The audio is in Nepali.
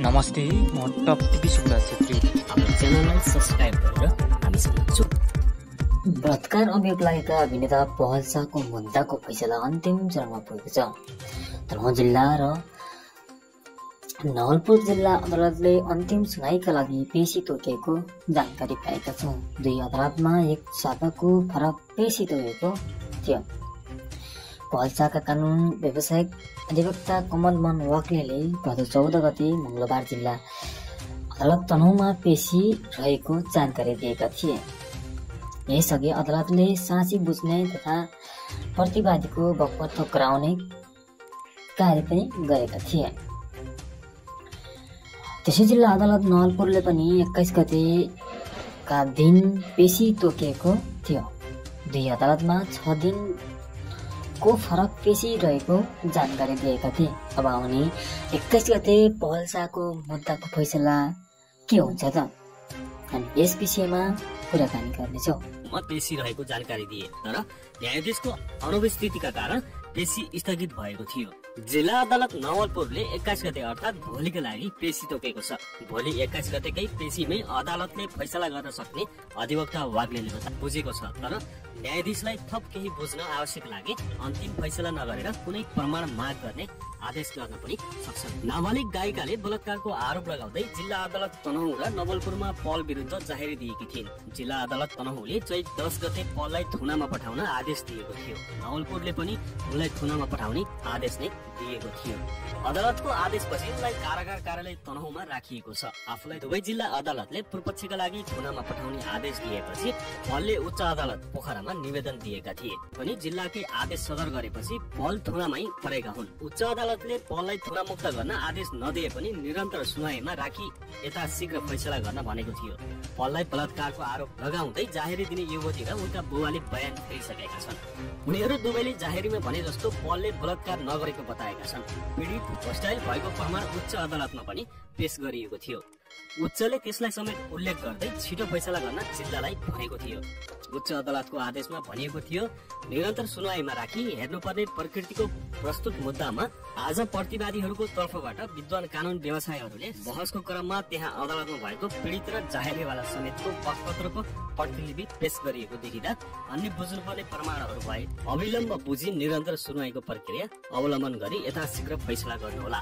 नमस्ते म टप टिभी सुब्बा छेत्री। हाम्रो च्यानललाई सब्सक्राइब गरेर हामीसँग छु बलात्कार अभियोग लागेका अभिनेता पहल शाहको मुद्दाको फैसला अन्तिम चरणमा पुगेको छ। तनहुँ जिल्ला र नवलपुर जिल्ला अदालतले अन्तिम सुनाइका लागि पेशी तोकिएको जानकारी पाएका छौँ। दुई अदालतमा एक साताको फरक पेशी तोकेको थियो। पहलसाका कानुन व्यावसायिक अधिवक्ता कमल मन वाक्लेले गत चौध गते मङ्गलबार जिल्ला अदालत तनहुँमा पेशी रहेको जानकारी दिएका थिए। यसअघि अदालतले साँची बुझ्ने तथा प्रतिवादीको बकपत्तो गराउने कार्य पनि गरेका थिए। त्यसै जिल्ला अदालत नवलपुरले पनि एक्काइस गतेका दिन पेशी तोकिएको थियो। दुई अदालतमा छ दिनको फरक पेशी रहेको जानकारी दिएका थिए। अब आउने एक्काइस गते पहलसाको मुद्दाको फैसला के हुन्छ त? हामी यस विषयमा कुराकानी गर्नेछौँ। म पेशी रहेको जानकारी दिए तर न्यायाधीशको अनुपस्थितिका कारण पेशी स्थगित भएको थियो। जिल्ला अदालत नवलपुरले एक्काइस गते अर्थात् भोलिको लागि पेशी तोकेको छ। भोलि एक्काइस गतेकै पेशीमै अदालतले फैसला गर्न सक्ने अधिवक्ता वाग्लेले बता- बुझेको छ तर न्यायाधीशलाई थप केही बुझ्न आवश्यक लागे अन्तिम फैसला नगरेर कुनै प्रमाण माग गर्ने आदेश गर्न पनि सक्छन् नाबालिग गायिकाले बलात्कारको आरोप लगाउँदै जिल्ला अदालत तनहुँ र नवलपुरमा पल विरुद्ध जाहेरी दिएकी थिइन्। जिल्ला अदालत तनहुँले चैत दस गते पललाई थुनामा पठाउन आदेश दिएको थियो। नवलपुरले पनि उनलाई थुनामा पठाउने आदेश नै दिएको थियो। अदालतको आदेशपछि उनलाई कारागार कार्यालय तनहुँमा राखिएको छ। आफूलाई दुवै जिल्ला अदालतले पूर्वपक्षका लागि थुनामा पठाउने आदेश दिएपछि पलले उच्च अदालत पोखरामा निवेदन दिएका थिए। पनि जिल्लाकै आदेश सदर गरेपछि पल थुनामै परेका हुन्। उच्च अदालतले पललाई थुना मुक्त गर्न आदेश नदिए पनि निरन्तर सुनाइमा राखी यथा शीघ्र फैसला गर्न भनेको थियो। पललाई बलात्कारको आरोप लगाउँदै जाहेरी दिने युवती र उनका बुवाले बयान फेरिसकेका छन्। उनीहरू दुवैले जाहेरीमा भने जस्तो पलले बलात्कार नगरेको बताएका छन्। पीडित होस्टाइल भएको प्रमाण उच्च अदालतमा पनि पेश गरिएको थियो। उच्चले त्यसलाई समेत उल्लेख गर्दै छिटो फैसला गर्न जिल्लालाई भनेको थियो। उच्च अदालतको आदेशमा भनिएको थियो निरन्तर सुनवाईमा राखी हेर्नुपर्ने प्रकृतिको प्रस्तुत मुद्दामा आज प्रतिवादीहरूको तर्फबाट विद्वान कानून व्यवसायहरूले बहसको क्रममा त्यहाँ अदालतमा भएको पीडित र जाहेरीवाला समेतको पक्षपत्रको प्रतिलिपि पेश गरिएको देखिँदा अन्य बुझ्नुपर्ने प्रमाणहरू भए अविलम्ब बुझी निरन्तर सुनवाईको प्रक्रिया अवलम्बन गरी यथाशीघ्र फैसला गर्नुहोला।